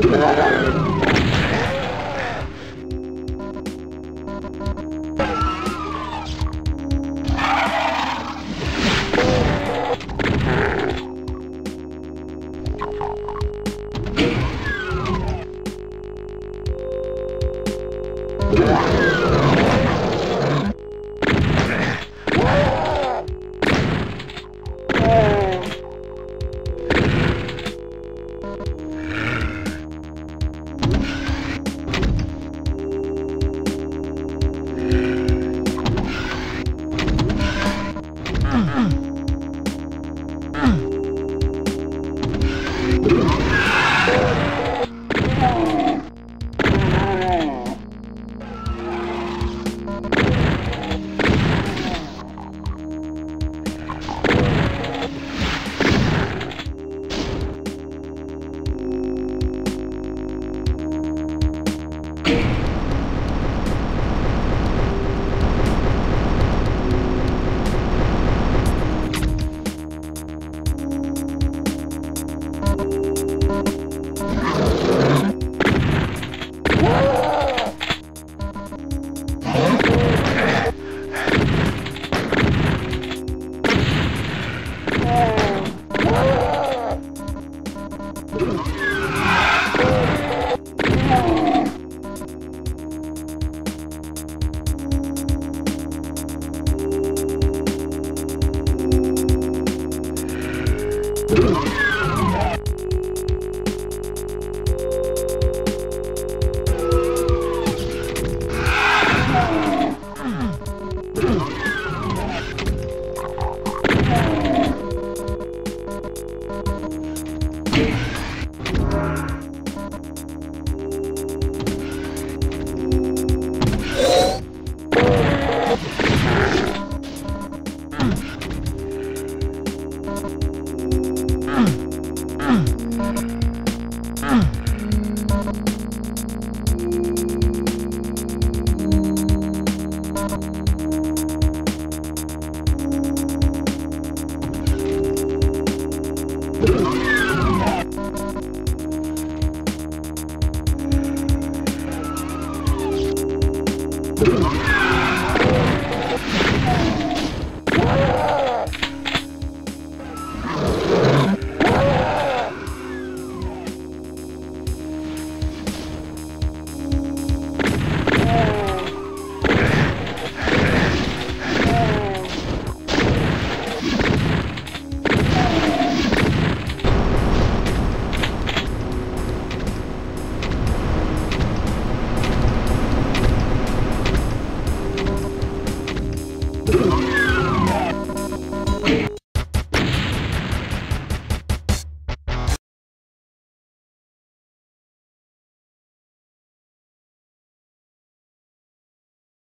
Yeah. Oh. Ooh. Yeah. Oh,